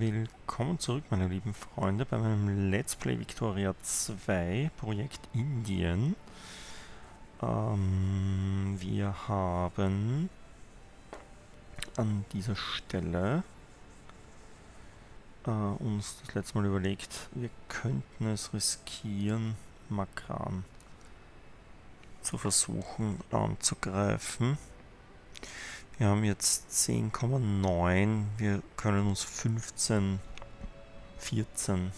Willkommen zurück, meine lieben Freunde, bei meinem Let's Play Victoria 2 Projekt Indien. Ähm, wir haben an dieser Stelle äh, uns das letzte Mal überlegt, wir könnten es riskieren, Makran zu versuchen anzugreifen. Wir haben jetzt 10,9. Wir können uns 15, 14,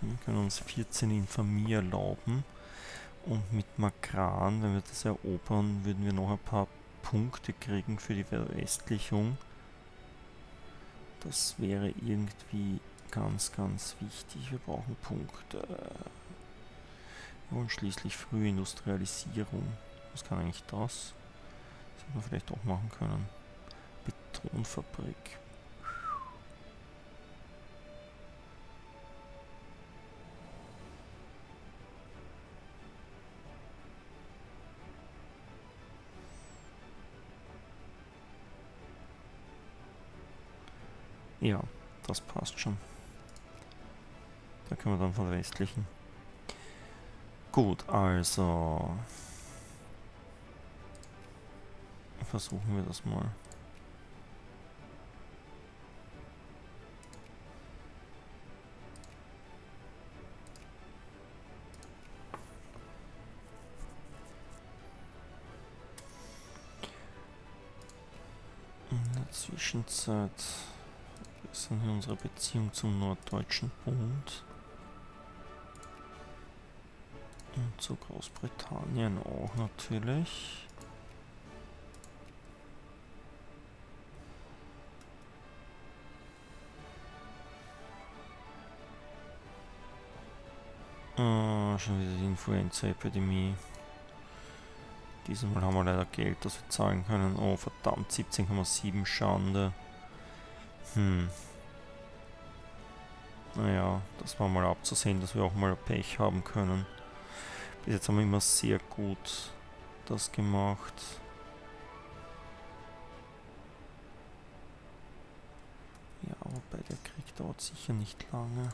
wir können uns 14 Infamie erlauben. Und mit Makran, wenn wir das erobern, würden wir noch ein paar Punkte kriegen für die Verwestlichung. Das wäre irgendwie ganz, ganz wichtig. Wir brauchen Punkte. Wollen schließlich frühe Industrialisierung. Was kann eigentlich das? Hätten wir vielleicht auch machen können. Betonfabrik. Ja, das passt schon. Da können wir dann von westlichen. Gut, also versuchen wir das mal. In der Zwischenzeit verbessern wir unsere Beziehung zum Norddeutschen Bund und zu Großbritannien auch natürlich. Oh, schon wieder die Influenza-Epidemie. Diesmal haben wir leider Geld, das wir zahlen können. Oh, verdammt, 17,7 Schande. Hm. Naja, das war mal abzusehen, dass wir auch mal Pech haben können. Bis jetzt haben wir immer sehr gut das gemacht. Ja, wobei der Krieg dauert sicher nicht lange.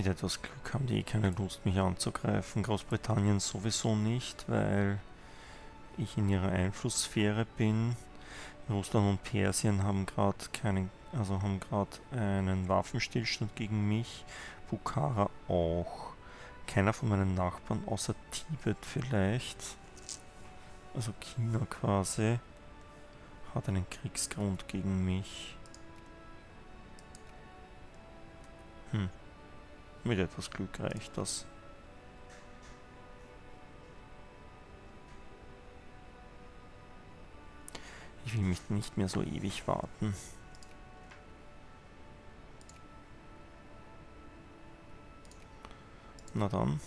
Mit etwas Glück haben die keine Lust, mich anzugreifen. Großbritannien sowieso nicht, weil ich in ihrer Einflusssphäre bin. Russland und Persien haben gerade keinen, also haben gerade einen Waffenstillstand gegen mich. Bukhara auch. Keiner von meinen Nachbarn außer Tibet vielleicht. Also China quasi hat einen Kriegsgrund gegen mich. Hm. Mit etwas Glück reicht das. Ich will mich nicht mehr so ewig warten. Na dann.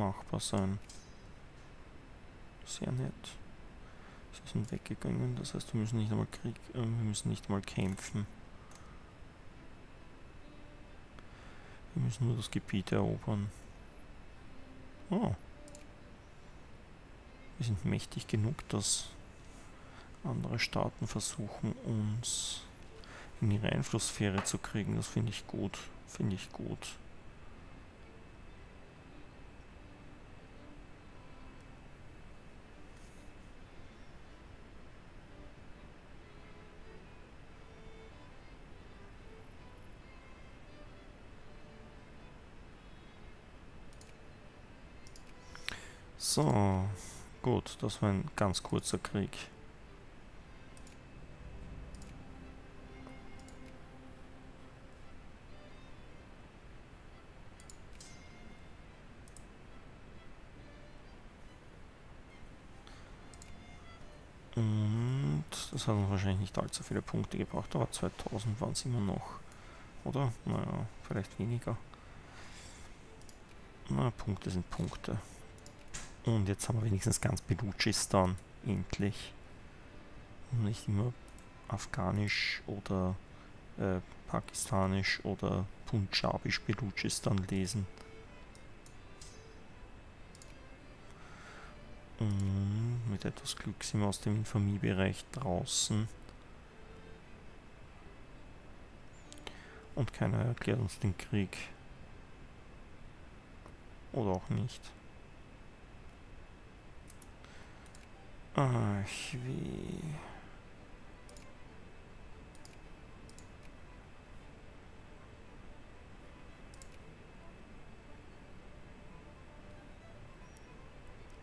Machbar sein. Sehr nett. Sie sind weggegangen, das heißt wir müssen nicht einmal Krieg, äh, wir müssen nicht mal kämpfen. Wir müssen nur das Gebiet erobern. Oh. Wir sind mächtig genug, dass andere Staaten versuchen, uns in ihre Einflusssphäre zu kriegen. Das finde ich gut. Finde ich gut. So, gut, das war ein ganz kurzer Krieg. Und das hat uns wahrscheinlich nicht allzu viele Punkte gebraucht, aber 2000 waren es immer noch. Oder? Naja, vielleicht weniger. Na, Punkte sind Punkte. Und jetzt haben wir wenigstens ganz Belutschistan. Endlich. Und nicht immer afghanisch oder äh, pakistanisch oder punjabisch Belutschistan lesen. Und mit etwas Glück sind wir aus dem Infamiebereich draußen. Und keiner erklärt uns den Krieg. Oder auch nicht. Ach, wie...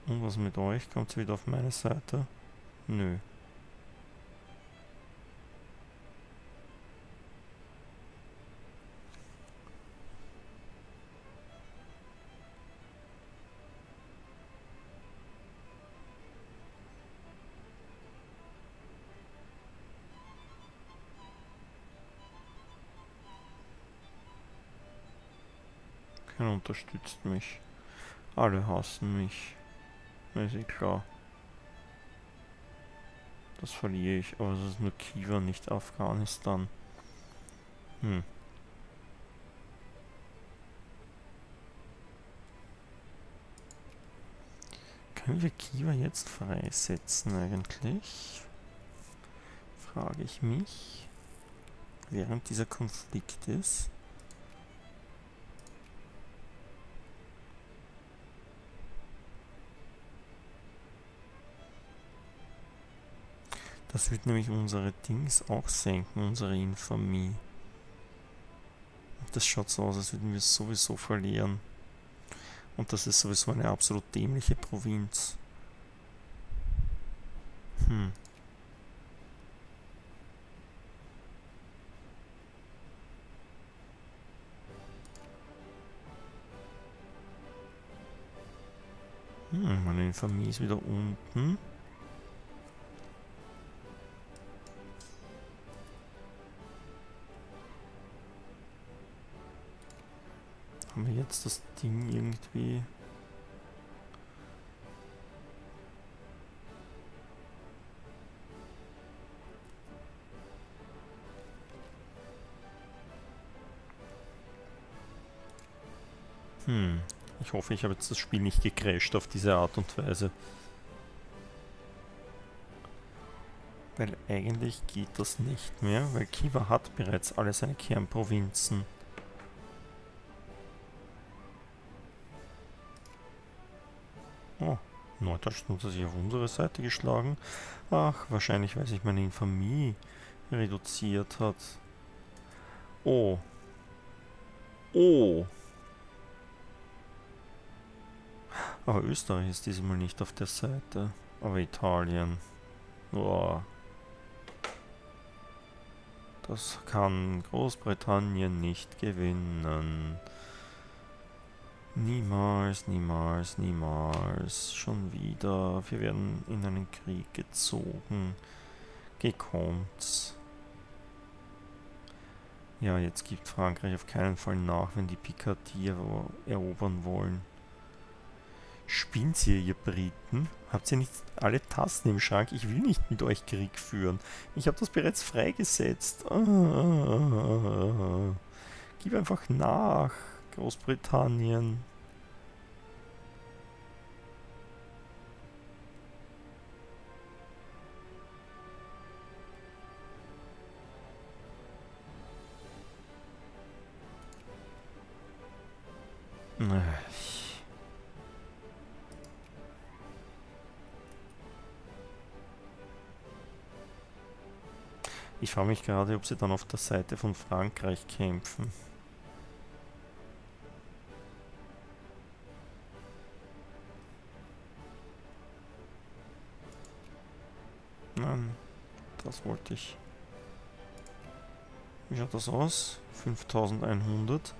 Und was mit euch? Kommt wieder auf meine Seite? Nö. Keiner unterstützt mich. Alle hassen mich. Ist eh klar. Das verliere ich, aber es ist nur Kiva, nicht Afghanistan. Hm. Können wir Kiva jetzt freisetzen eigentlich? Frage ich mich. Während dieser Konflikt ist. Das wird nämlich unsere Dings auch senken, unsere Infamie. Das schaut so aus, als würden wir es sowieso verlieren. Und das ist sowieso eine absolut dämliche Provinz. Hm. Hm, meine Infamie ist wieder unten. Haben wir jetzt das Ding irgendwie... Hm, ich hoffe, ich habe jetzt das Spiel nicht gecrashed auf diese Art und Weise. Weil eigentlich geht das nicht mehr, weil Kiva hat bereits alle seine Kernprovinzen. Oh, Norddeutschland hat sich auf unsere Seite geschlagen. Ach, wahrscheinlich, weil sich meine Infamie reduziert hat. Oh. Oh. Aber Österreich ist diesmal nicht auf der Seite. Aber Italien. Boah. Das kann Großbritannien nicht gewinnen. Niemals, niemals, niemals. Schon wieder. Wir werden in einen Krieg gezogen. Gekommt. Ja, jetzt gibt Frankreich auf keinen Fall nach, wenn die Picardie erobern wollen. Spinnt ihr, ihr Briten? Habt ihr nicht alle Tasten im Schrank? Ich will nicht mit euch Krieg führen. Ich habe das bereits freigesetzt. Ah, ah, ah, Gib einfach nach. Großbritannien. Ich frage mich gerade, ob sie dann auf der Seite von Frankreich kämpfen. Das wollte ich. Wie schaut das aus? 5100.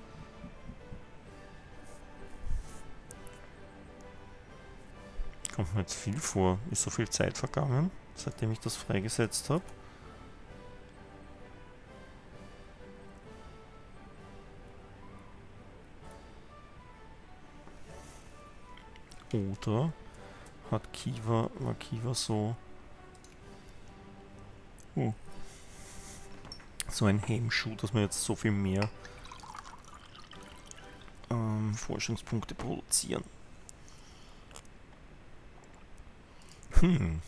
Kommt mir jetzt viel vor. Ist so viel Zeit vergangen? seitdem ich das freigesetzt habe. Oder hat Kiva, war Kiva so... Oh. So ein Hemmschuh, dass man jetzt so viel mehr ähm, Forschungspunkte produzieren. Hm.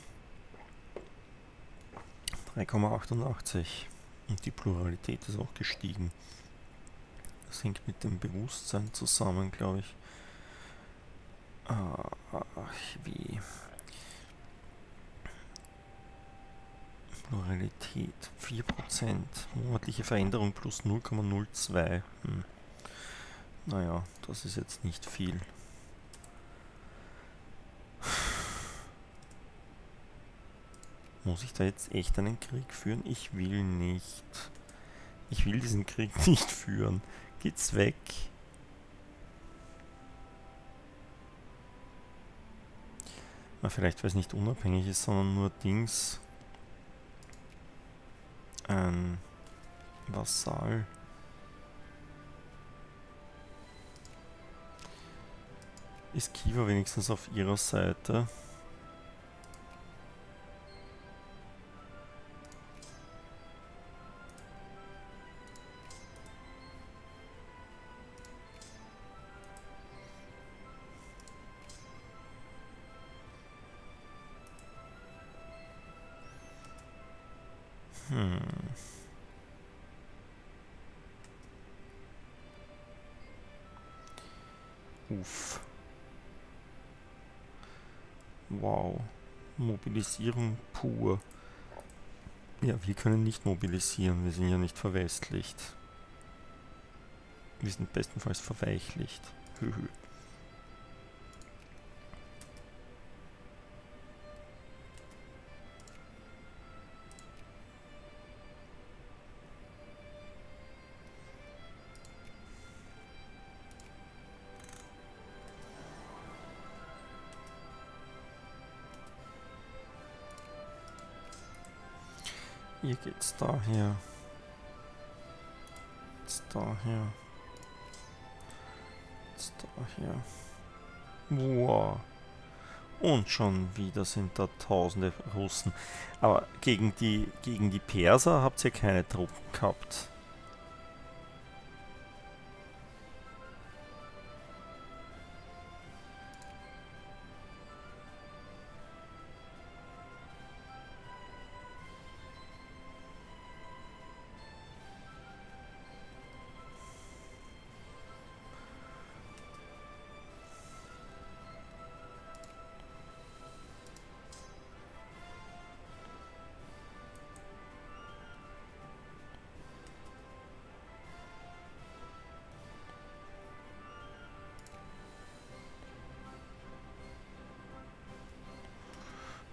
3,88 und die Pluralität ist auch gestiegen. Das hängt mit dem Bewusstsein zusammen, glaube ich. Ach, wie. Pluralität 4%. Monatliche Veränderung plus 0,02. Hm. Naja, das ist jetzt nicht viel. Muss ich da jetzt echt einen Krieg führen? Ich will nicht. Ich will diesen Krieg nicht führen. Geht's weg. Na, vielleicht weil es nicht unabhängig ist, sondern nur Dings. Ein Vasall. Ist Kiva wenigstens auf ihrer Seite? Mobilisierung pur. Ja, wir können nicht mobilisieren, wir sind ja nicht verwestlicht. Wir sind bestenfalls verweichlicht. Höhö. Hier geht's daher. Jetzt daher. Jetzt daher. Wow. Und schon wieder sind da tausende Russen. Aber gegen die, gegen die Perser habt ihr keine Truppen gehabt.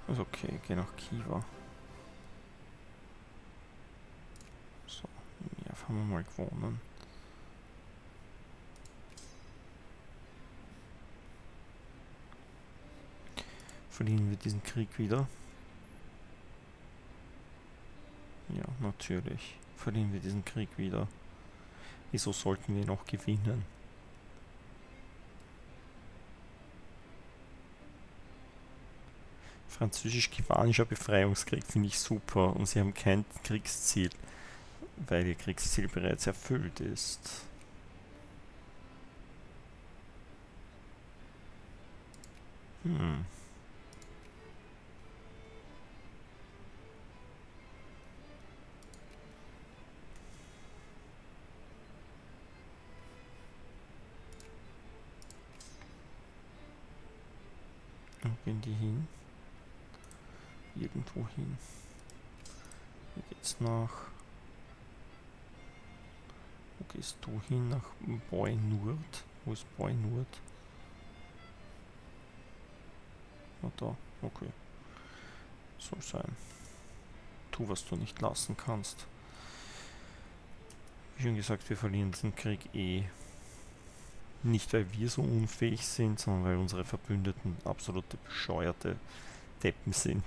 Ist okay, geh nach Kiva. So, ja, haben wir mal gewonnen. Verlieren wir diesen Krieg wieder? Ja, natürlich. Verlieren wir diesen Krieg wieder. Wieso sollten wir noch gewinnen? Französisch-kubanischer Befreiungskrieg finde ich super und sie haben kein Kriegsziel, weil ihr Kriegsziel bereits erfüllt ist. Hm. Wo gehen die hin? Irgendwo hin. Hier geht's nach. Wo gehst du hin? Nach Boy Nord. Wo ist Boy Nord? Ah, da. Okay. Soll sein. Tu, was du nicht lassen kannst. Wie schon gesagt, wir verlieren diesen Krieg eh. Nicht, weil wir so unfähig sind, sondern weil unsere Verbündeten absolute bescheuerte Deppen sind.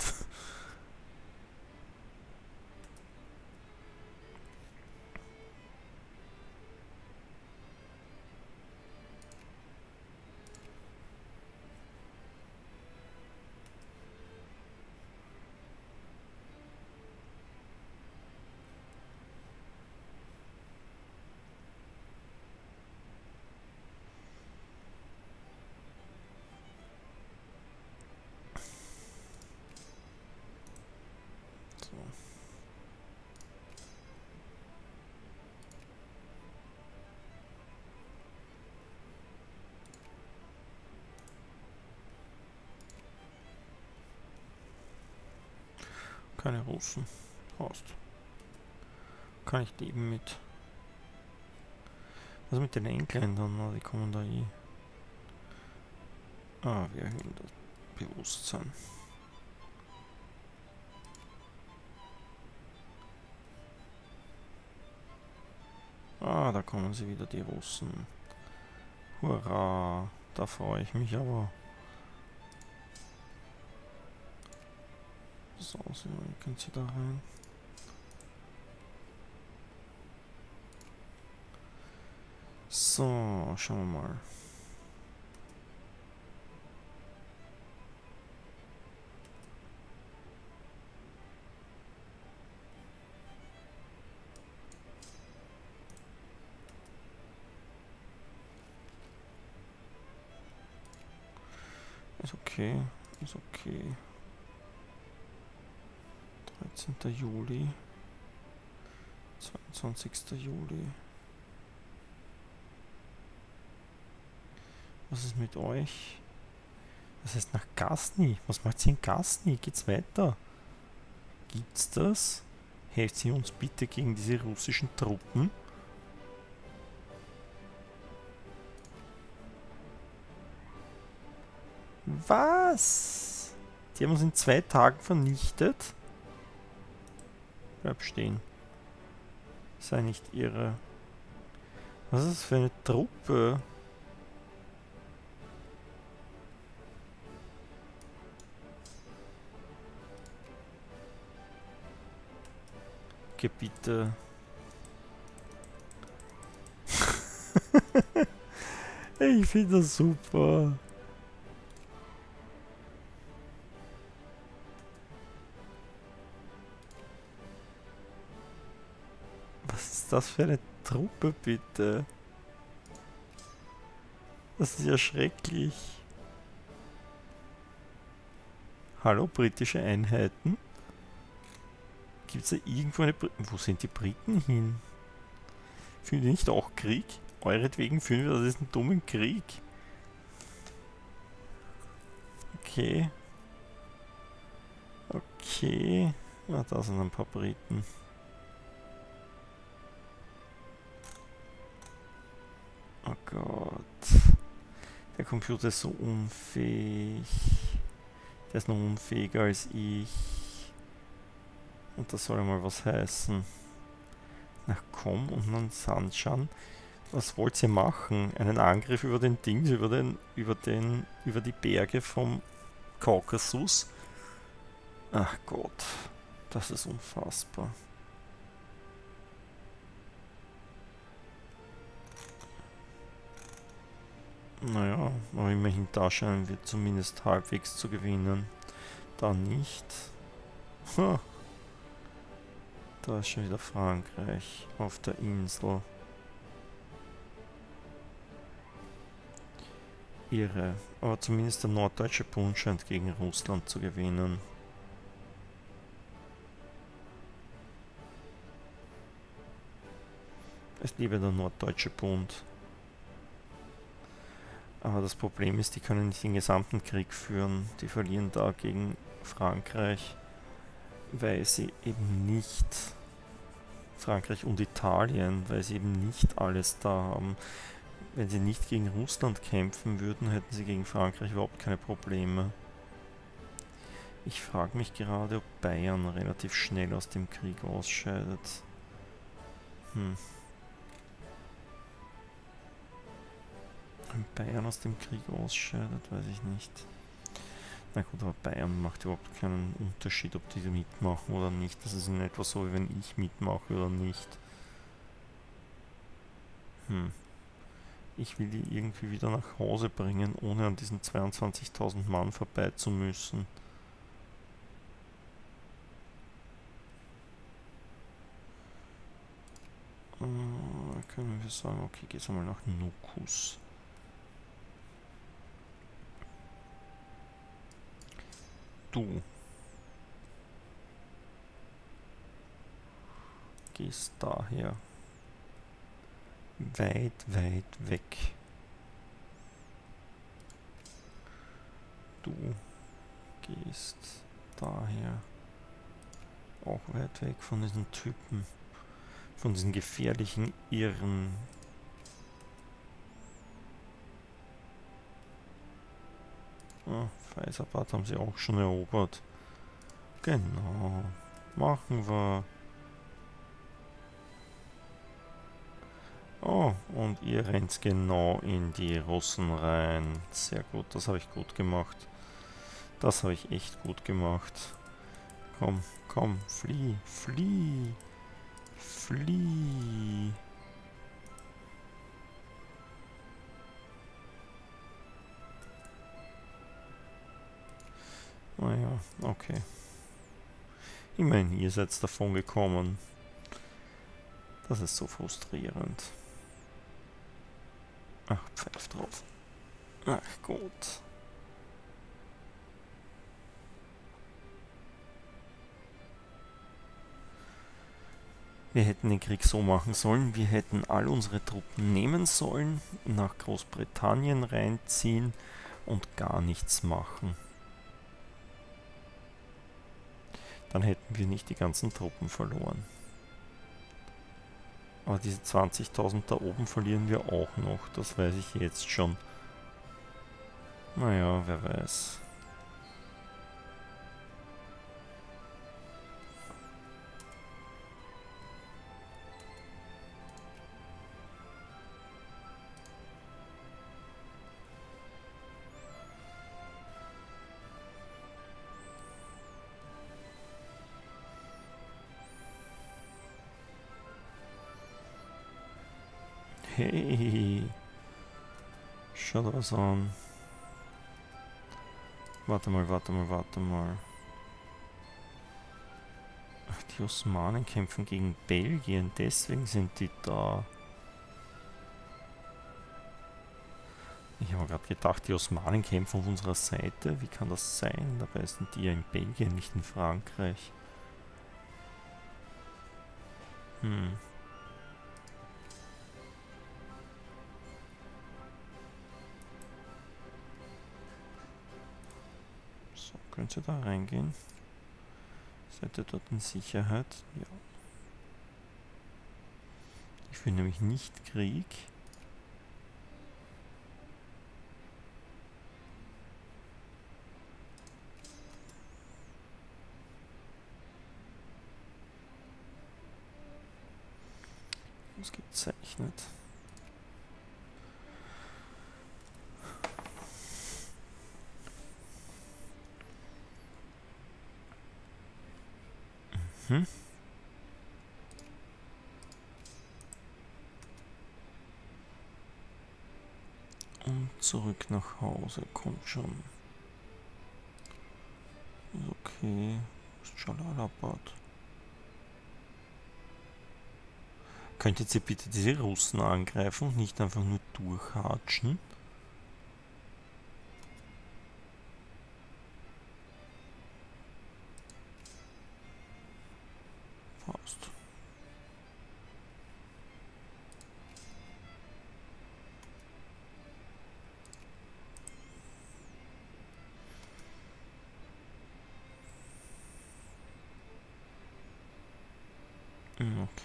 Keine Russen. Passt. Kann ich leben mit. Was mit den Engländern? Na, die kommen da eh. Ah, wir erhöhen das Bewusstsein. Ah, da kommen sie wieder, die Russen. Hurra, da freue ich mich aber. So, so können Sie da rein. So, schauen wir mal. Ist okay, ist okay. 13. Juli. 22. Juli. Was ist mit euch? Das heißt nach Gasni. Was macht sie in Gasni? Geht's weiter? Gibt's das? Helft sie uns bitte gegen diese russischen Truppen? Was? Die haben uns in zwei Tagen vernichtet? Bleib stehen. Sei nicht irre. Was ist das für eine Truppe? Gebiete. ich finde das super. Ist das für eine Truppe, bitte? Das ist ja schrecklich. Hallo, britische Einheiten? Gibt es da irgendwo eine... Br Wo sind die Briten hin? Führen die nicht auch Krieg? Euretwegen führen wir das ist ein dummen Krieg. Okay. Okay. Ah, da sind ein paar Briten. Computer ist so unfähig. Der ist noch unfähiger als ich. Und das soll mal was heißen. Na komm, und dann Sanchan. Was wollt ihr machen? Einen Angriff über den Dings, über den, über den, über die Berge vom Kaukasus? Ach Gott, das ist unfassbar. Naja, aber immerhin da scheinen wir zumindest halbwegs zu gewinnen. Da nicht. Ha. Da ist schon wieder Frankreich auf der Insel. Irre. Aber zumindest der norddeutsche Bund scheint gegen Russland zu gewinnen. Ich liebe der norddeutsche Bund. Aber das Problem ist, die können nicht den gesamten Krieg führen. Die verlieren da gegen Frankreich, weil sie eben nicht Frankreich und Italien, weil sie eben nicht alles da haben. Wenn sie nicht gegen Russland kämpfen würden, hätten sie gegen Frankreich überhaupt keine Probleme. Ich frage mich gerade, ob Bayern relativ schnell aus dem Krieg ausscheidet. Hm. Bayern aus dem Krieg ausscheidet, weiß ich nicht. Na gut, aber Bayern macht überhaupt keinen Unterschied, ob die mitmachen oder nicht. Das ist in etwa so, wie wenn ich mitmache oder nicht. Hm. Ich will die irgendwie wieder nach Hause bringen, ohne an diesen 22.000 Mann vorbei zu müssen. Äh, können wir sagen, okay, geht's einmal nach Nukus. Du gehst daher weit, weit weg. Du gehst daher Auch weit weg von diesen Typen. Von diesen gefährlichen Irren. Ah, Pfizerbad haben sie auch schon erobert. Genau. Machen wir. Oh, und ihr rennt genau in die Russen rein. Sehr gut, das habe ich gut gemacht. Das habe ich echt gut gemacht. Komm, komm, flieh, flieh, flieh. Naja, okay. Immerhin, ihr seid davon gekommen. Das ist so frustrierend. Ach, pfeif drauf. Ach gut. Wir hätten den Krieg so machen sollen, wir hätten all unsere Truppen nehmen sollen, nach Großbritannien reinziehen und gar nichts machen. Dann hätten wir nicht die ganzen Truppen verloren. Aber diese 20.000 da oben verlieren wir auch noch, das weiß ich jetzt schon. Naja, wer weiß. Hey. Schau da was an. Warte mal, warte mal, warte mal. Ach, die Osmanen kämpfen gegen Belgien, deswegen sind die da. Ich habe gerade gedacht, die Osmanen kämpfen auf unserer Seite. Wie kann das sein? Dabei sind die ja in Belgien, nicht in Frankreich. Hm. Könnt ihr da reingehen? Seid ihr dort in Sicherheit? Ja. Ich will nämlich nicht Krieg. Ausgezeichnet. Mhm. Und zurück nach Hause, kommt schon. Ist okay. Ist Jalalabad. Könntet ihr bitte diese Russen angreifen und nicht einfach nur durchhatschen?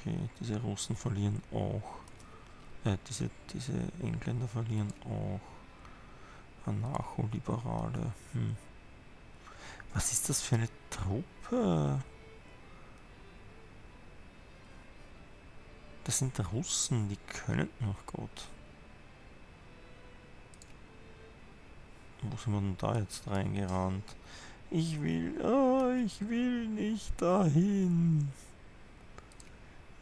Okay, diese Russen verlieren auch. Äh, diese, diese Engländer verlieren auch. Anarcho-Liberale. Hm. Was ist das für eine Truppe? Das sind Russen, die können... Ach Gott. Wo sind wir denn da jetzt reingerannt? Ich will... Oh, ich will nicht dahin.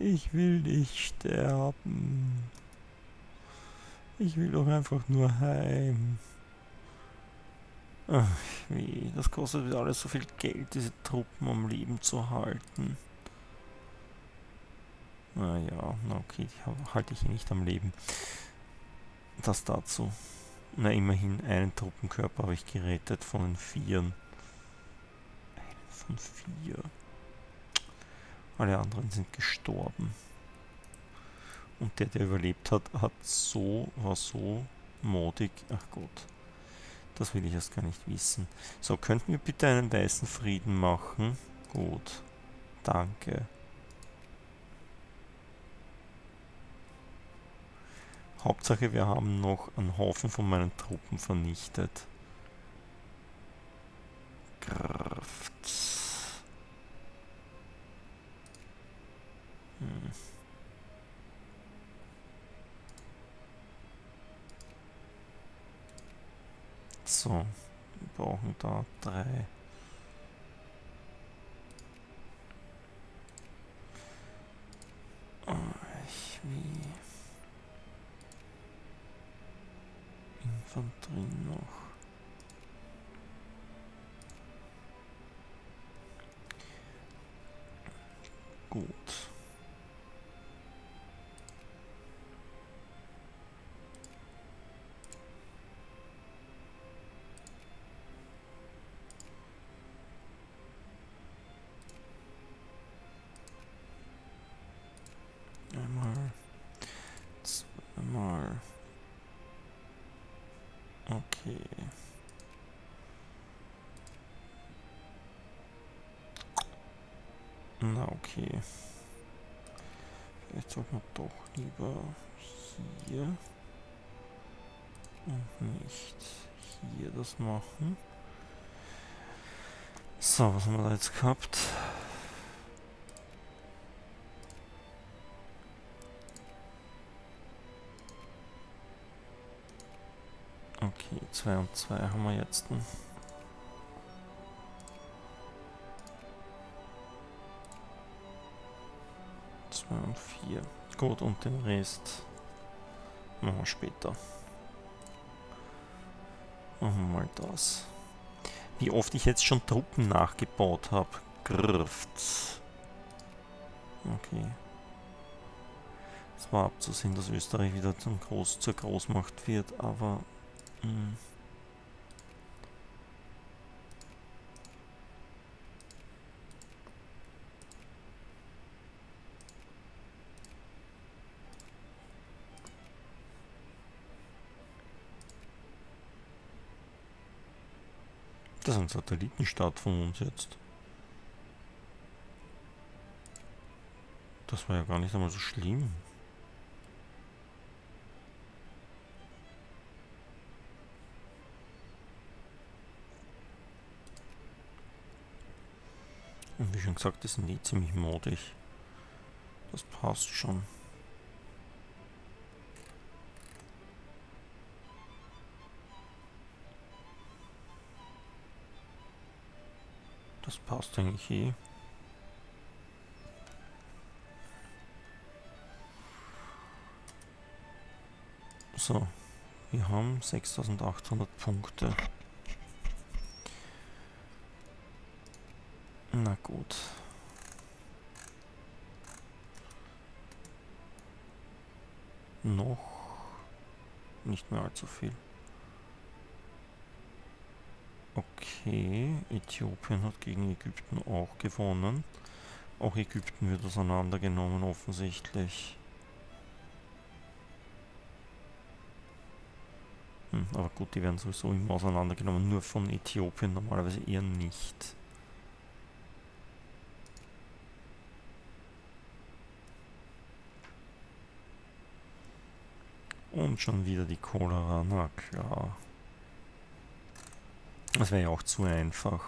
Ich will nicht sterben. Ich will doch einfach nur heim. Ach, wie, das kostet wieder alles so viel Geld, diese Truppen am Leben zu halten. Naja, na okay, die halte ich eh nicht am Leben. Das dazu. Na, immerhin einen Truppenkörper habe ich gerettet von den Vieren. Einen von vier. Alle anderen sind gestorben. Und der, der überlebt hat, hat so, war so modig. Ach Gott. Das will ich erst gar nicht wissen. So, könnten wir bitte einen weißen Frieden machen? Gut. Danke. Hauptsache, wir haben noch einen Haufen von meinen Truppen vernichtet. Kraft. Hm. So, wir brauchen da drei. wie Infanterie noch. Gut. Na okay. Vielleicht sollten wir doch lieber hier und nicht hier das machen. So, was haben wir da jetzt gehabt? Okay, 2 und 2 haben wir jetzt. Und 4. Gut, und den Rest machen wir später. Machen wir mal das. Wie oft ich jetzt schon Truppen nachgebaut habe. Grrft. Okay. Es war abzusehen, dass Österreich wieder zum Groß, zur Großmacht wird, aber... Mh. Das ist ein Satellitenstart von uns jetzt. Das war ja gar nicht einmal so schlimm. Und wie schon gesagt, das sind die ziemlich modig. Das passt schon. Das passt eigentlich eh. So, wir haben 6800 Punkte. Na gut. Noch nicht mehr allzu viel. Okay, Äthiopien hat gegen Ägypten auch gewonnen. Auch Ägypten wird auseinandergenommen offensichtlich. Hm, aber gut, die werden sowieso immer auseinandergenommen, nur von Äthiopien normalerweise eher nicht. Und schon wieder die Cholera, na klar. Das wäre ja auch zu einfach.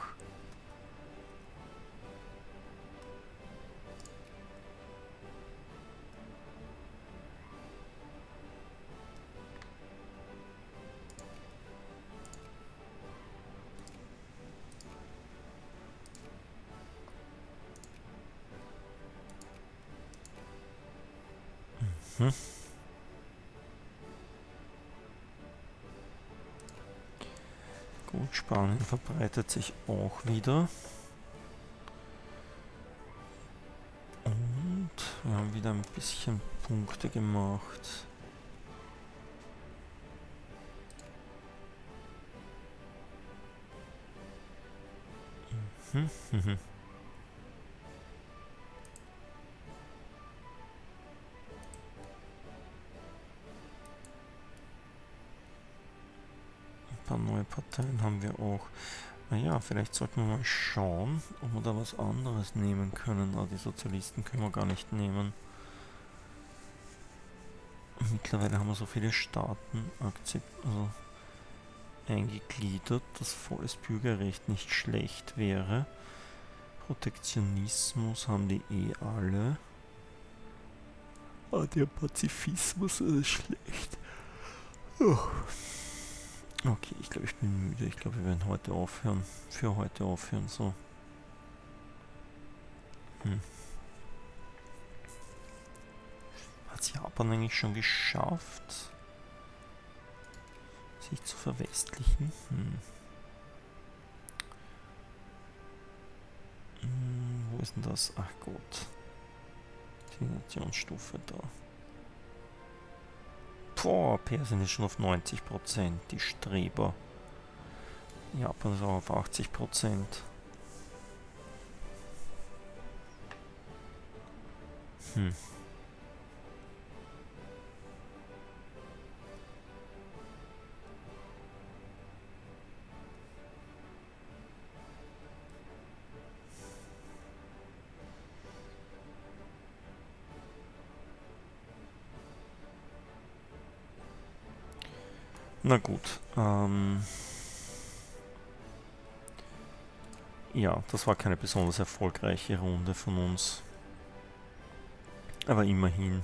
Mhm. Spanien verbreitet sich auch wieder. Und wir haben wieder ein bisschen Punkte gemacht. Mhm. Auch. Naja, vielleicht sollten wir mal schauen, ob wir da was anderes nehmen können. Ah, die Sozialisten können wir gar nicht nehmen. Mittlerweile haben wir so viele Staaten also eingegliedert, dass volles Bürgerrecht nicht schlecht wäre. Protektionismus haben die eh alle. Ah, der Pazifismus ist schlecht. Oh. Okay, ich glaube, ich bin müde. Ich glaube, wir werden heute aufhören. Für heute aufhören, so. Hm. Hat Japan eigentlich schon geschafft, sich zu verwestlichen? Hm. Hm, wo ist denn das? Ach Gott. Die Nationsstufe da. Boah, Persien ist schon auf 90%, die Streber. Japan ist auch auf 80%. Hm. Na gut. Ähm ja, das war keine besonders erfolgreiche Runde von uns. Aber immerhin.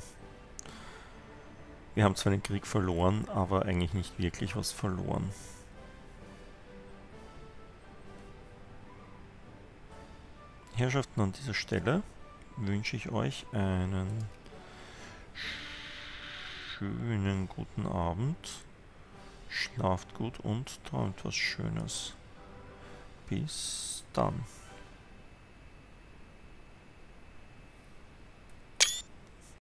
Wir haben zwar den Krieg verloren, aber eigentlich nicht wirklich was verloren. Herrschaften, an dieser Stelle wünsche ich euch einen schönen guten Abend. Schlaft gut und träumt was Schönes. Bis dann.